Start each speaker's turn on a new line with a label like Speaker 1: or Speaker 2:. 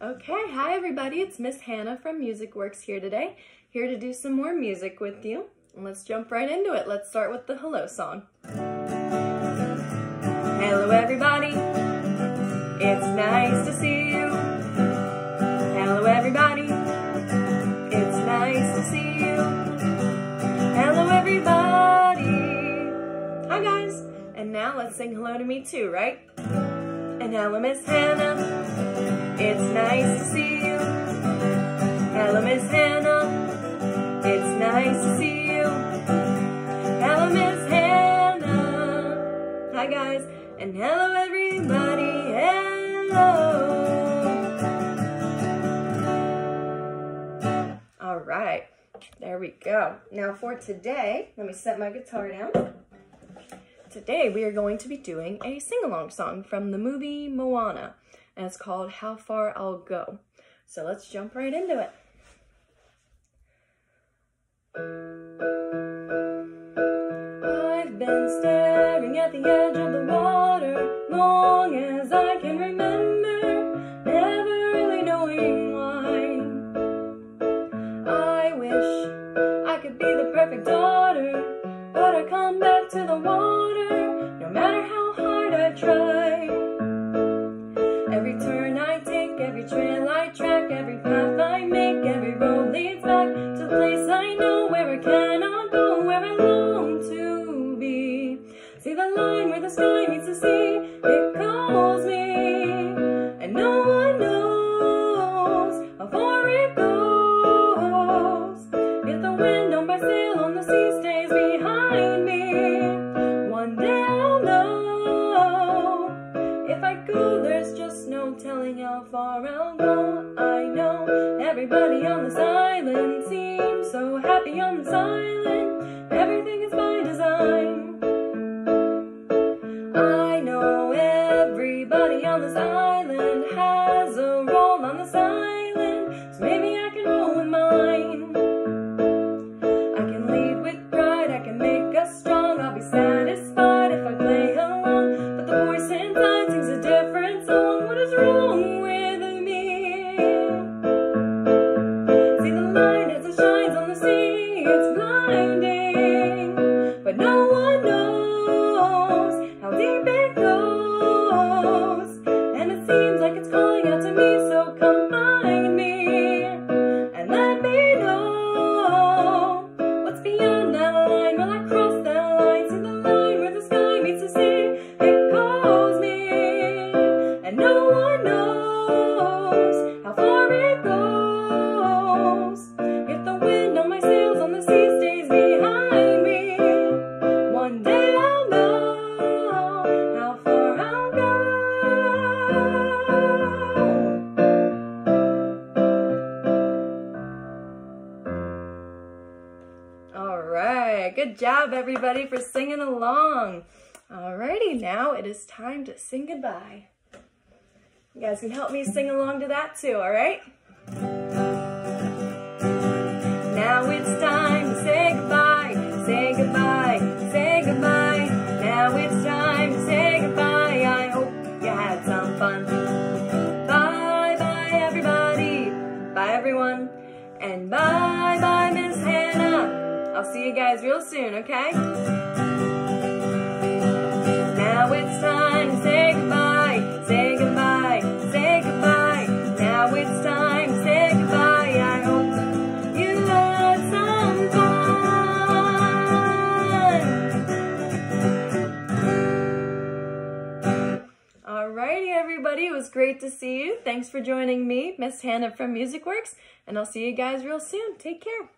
Speaker 1: Okay, hi everybody, it's Miss Hannah from MusicWorks here today, here to do some more music with you. Let's jump right into it. Let's start with the hello song. Hello everybody, it's nice to see you. Hello everybody, it's nice to see you. Hello everybody. Hi guys. And now let's sing hello to me too, right? And hello Miss Hannah, it's nice to see you. Hello Miss Hannah, it's nice to see you. Hello Miss Hannah. Hi guys. And hello everybody. Hello. All right. There we go. Now for today, let me set my guitar down. Today we are going to be doing a sing-along song from the movie Moana, and it's called How Far I'll Go. So let's jump right into it. I've been staring at the edge of the water long as I can remember, never really knowing why. I wish I could be the perfect daughter, but I come back to the water turn I take, every trail I track, every path I make, every road leads back to the place I know where I cannot go, where I long to be. See the line where the sky meets the sea, everybody on this island seems so happy on this island. Everything is by design. I know everybody on this island has a role on this island, so maybe I can roll with mine. I can lead with pride, I can make us strong, I'll be satisfied if I play along. But the voice inside sings a different shines on the sea, it's blinding, but no one knows how deep it goes. And it seems like it's calling out to me, so come find me and let me know what's beyond that line. Will I cross that line? See the line where the sky meets the sea? It calls me, and no one knows good job everybody for singing along. Alrighty, now it is time to sing goodbye. You guys can help me sing along to that too, all right? Now it's time to say goodbye, say goodbye, say goodbye. Now it's time to say goodbye. I hope you had some fun. Bye bye everybody, bye everyone, and bye bye Miss Hannah. I'll see you guys real soon, okay? Now it's time to say goodbye, say goodbye, say goodbye. Now it's time to say goodbye. I hope you had some fun. Alrighty, everybody. It was great to see you. Thanks for joining me, Miss Hannah from MusicWorks, and I'll see you guys real soon. Take care.